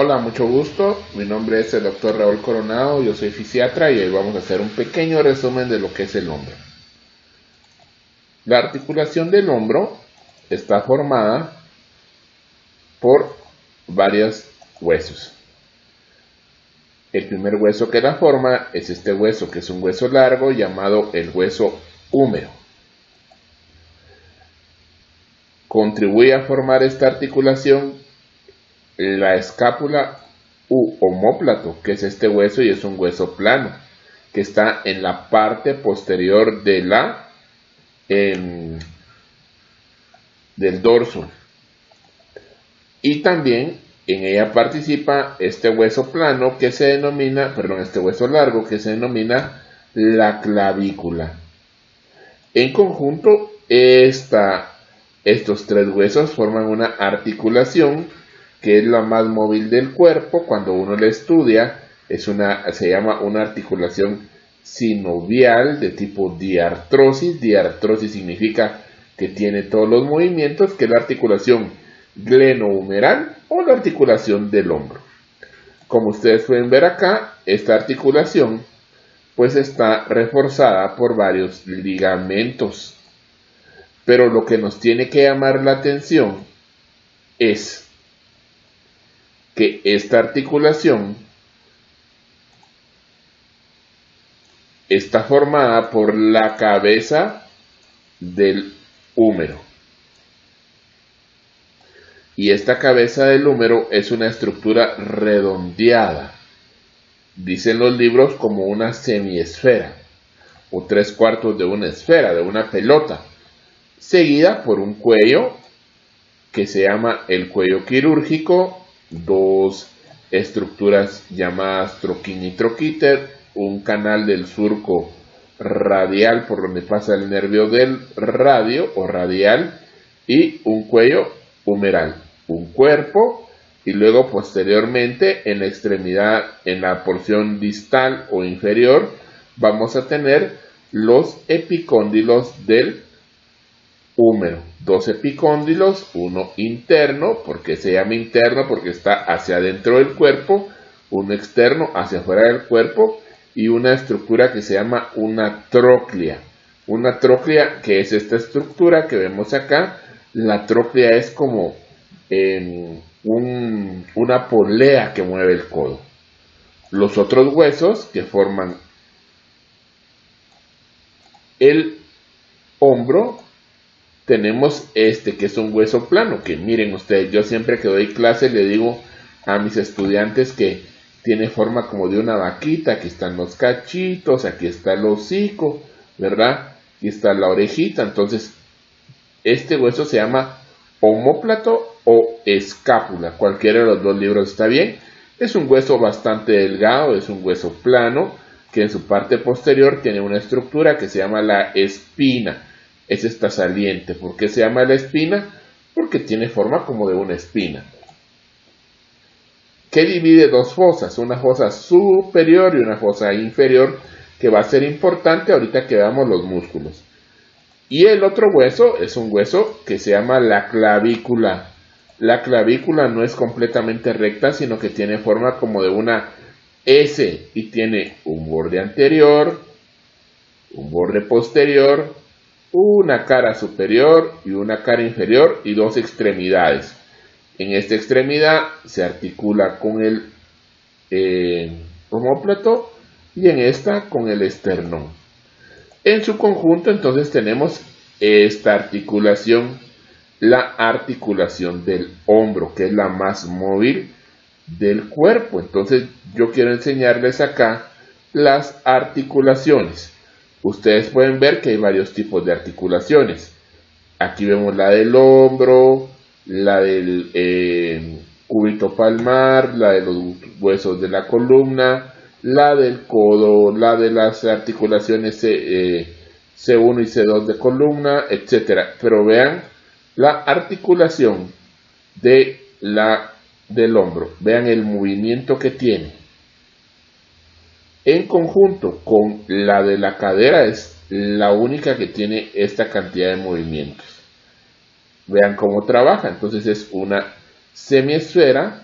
Hola, mucho gusto. Mi nombre es el doctor Raúl Coronado, yo soy fisiatra y hoy vamos a hacer un pequeño resumen de lo que es el hombro. La articulación del hombro está formada por varios huesos. El primer hueso que la forma es este hueso, que es un hueso largo llamado el hueso húmero. Contribuye a formar esta articulación la escápula u homóplato, que es este hueso y es un hueso plano, que está en la parte posterior de la del dorso. Y también en ella participa este hueso plano que se denomina, perdón, este hueso largo que se denomina la clavícula. En conjunto, esta, estos tres huesos forman una articulación que es la más móvil del cuerpo, cuando uno la estudia, es una, se llama una articulación sinovial de tipo diartrosis. Diartrosis significa que tiene todos los movimientos, que es la articulación glenohumeral o la articulación del hombro. Como ustedes pueden ver acá, esta articulación pues está reforzada por varios ligamentos. Pero lo que nos tiene que llamar la atención es que esta articulación está formada por la cabeza del húmero. Y esta cabeza del húmero es una estructura redondeada. Dicen los libros como una semiesfera o tres cuartos de una esfera, de una pelota, seguida por un cuello que se llama el cuello quirúrgico dos estructuras llamadas troquín y troquíter, un canal del surco radial por donde pasa el nervio del radio o radial y un cuello humeral, un cuerpo y luego posteriormente en la extremidad, en la porción distal o inferior, vamos a tener los epicóndilos del húmero. Dos epicóndilos, uno interno, porque se llama interno porque está hacia adentro del cuerpo, uno externo hacia afuera del cuerpo y una estructura que se llama una tróclea. Una tróclea que es esta estructura que vemos acá. La tróclea es como em, una polea que mueve el codo. Los otros huesos que forman el hombro tenemos este que es un hueso plano, que miren ustedes, yo siempre que doy clase le digo a mis estudiantes que tiene forma como de una vaquita, aquí están los cachitos, aquí está el hocico, ¿verdad? Aquí está la orejita, entonces este hueso se llama homóplato o escápula, cualquiera de los dos libros está bien, es un hueso bastante delgado, es un hueso plano, que en su parte posterior tiene una estructura que se llama la espina, es esta saliente. ¿Por qué se llama la espina? Porque tiene forma como de una espina. Que divide dos fosas, una fosa superior y una fosa inferior, que va a ser importante ahorita que veamos los músculos. Y el otro hueso es un hueso que se llama la clavícula. La clavícula no es completamente recta, sino que tiene forma como de una S y tiene un borde anterior, un borde posterior una cara superior y una cara inferior y dos extremidades. En esta extremidad se articula con el eh, homóplato y en esta con el esternón. En su conjunto entonces tenemos esta articulación, la articulación del hombro, que es la más móvil del cuerpo. Entonces yo quiero enseñarles acá las articulaciones. Ustedes pueden ver que hay varios tipos de articulaciones. Aquí vemos la del hombro, la del eh, cúbito palmar, la de los huesos de la columna, la del codo, la de las articulaciones C, 1 eh, y C2 de columna, etc. Pero vean la articulación de la, del hombro. Vean el movimiento que tiene en conjunto con la de la cadera es la única que tiene esta cantidad de movimientos. Vean cómo trabaja. Entonces es una semiesfera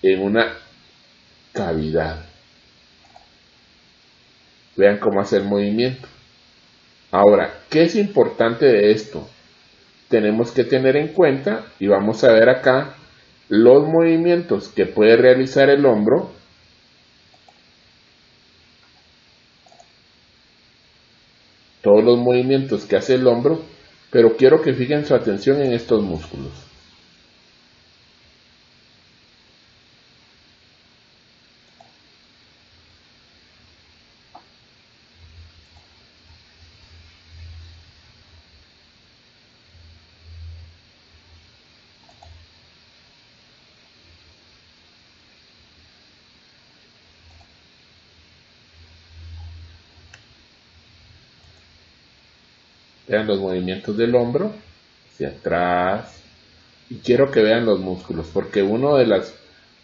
en una cavidad. Vean cómo hace el movimiento. Ahora, ¿qué es importante de esto? Tenemos que tener en cuenta, y vamos a ver acá, los movimientos que puede realizar el hombro los movimientos que hace el hombro, pero quiero que fijen su atención en estos músculos. Vean los movimientos del hombro, hacia atrás. Y quiero que vean los músculos, porque una de las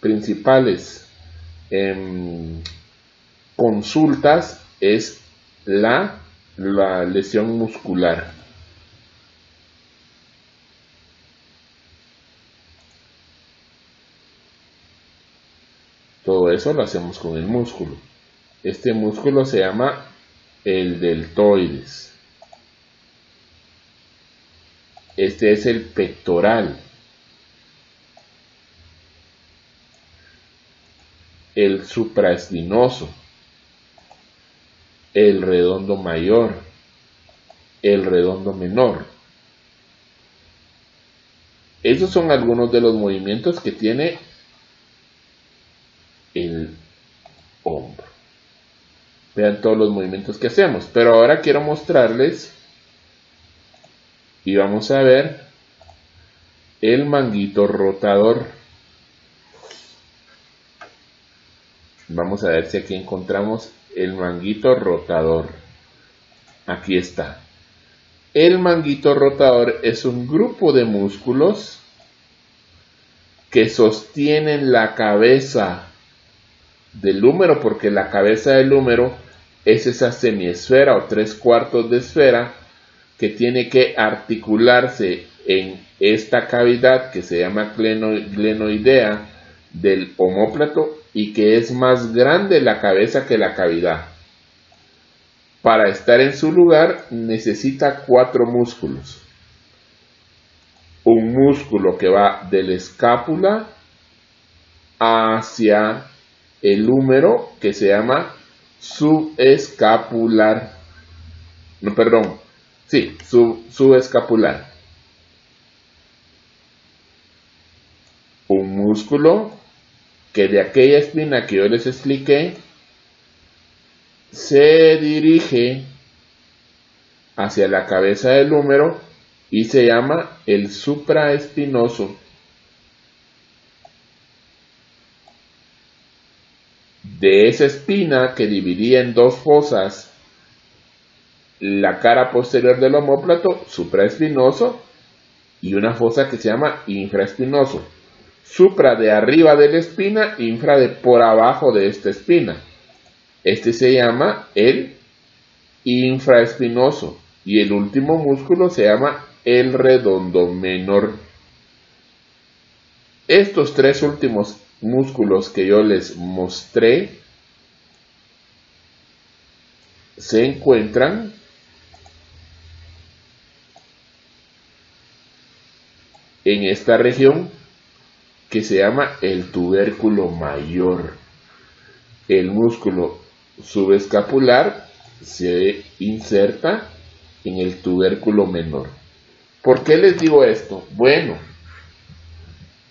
principales em, consultas es la, la lesión muscular. Todo eso lo hacemos con el músculo. Este músculo se llama el deltoides. Este es el pectoral. El supraespinoso. El redondo mayor. El redondo menor. Esos son algunos de los movimientos que tiene el hombro. Vean todos los movimientos que hacemos. Pero ahora quiero mostrarles y vamos a ver el manguito rotador. Vamos a ver si aquí encontramos el manguito rotador. Aquí está. El manguito rotador es un grupo de músculos que sostienen la cabeza del húmero, porque la cabeza del húmero es esa semiesfera o tres cuartos de esfera que tiene que articularse en esta cavidad que se llama glenoidea del homóplato y que es más grande la cabeza que la cavidad. Para estar en su lugar necesita cuatro músculos. Un músculo que va de la escápula hacia el húmero que se llama subescapular. No, perdón, Sí, su, escapular. Un músculo que de aquella espina que yo les expliqué se dirige hacia la cabeza del húmero y se llama el supraespinoso. De esa espina que dividía en dos fosas la cara posterior del homóplato supraespinoso y una fosa que se llama infraespinoso. Supra de arriba de la espina, infra de por abajo de esta espina. Este se llama el infraespinoso y el último músculo se llama el redondo menor. Estos tres últimos músculos que yo les mostré se encuentran en esta región que se llama el tubérculo mayor. El músculo subescapular se inserta en el tubérculo menor. ¿Por qué les digo esto? Bueno,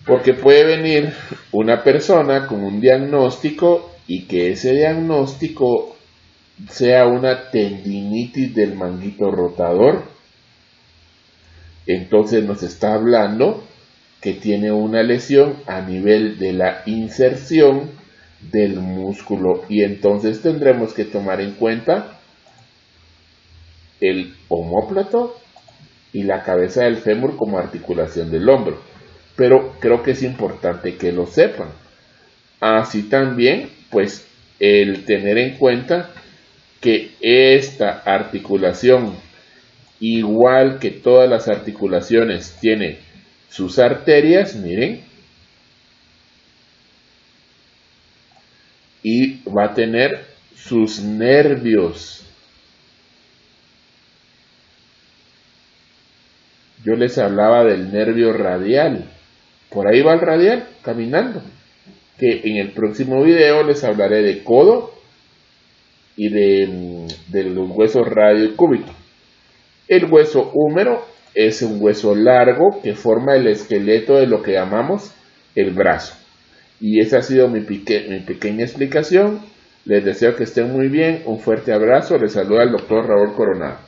porque puede venir una persona con un diagnóstico y que ese diagnóstico sea una tendinitis del manguito rotador entonces nos está hablando que tiene una lesión a nivel de la inserción del músculo y entonces tendremos que tomar en cuenta el homóplato y la cabeza del fémur como articulación del hombro. Pero creo que es importante que lo sepan. Así también, pues, el tener en cuenta que esta articulación igual que todas las articulaciones, tiene sus arterias, miren, y va a tener sus nervios. Yo les hablaba del nervio radial. Por ahí va el radial caminando. Que en el próximo video les hablaré de codo y de, de los huesos radio y. El hueso húmero es un hueso largo que forma el esqueleto de lo que llamamos el brazo. Y esa ha sido mi, mi pequeña explicación. Les deseo que estén muy bien. Un fuerte abrazo. Les saluda el doctor Raúl Coronado.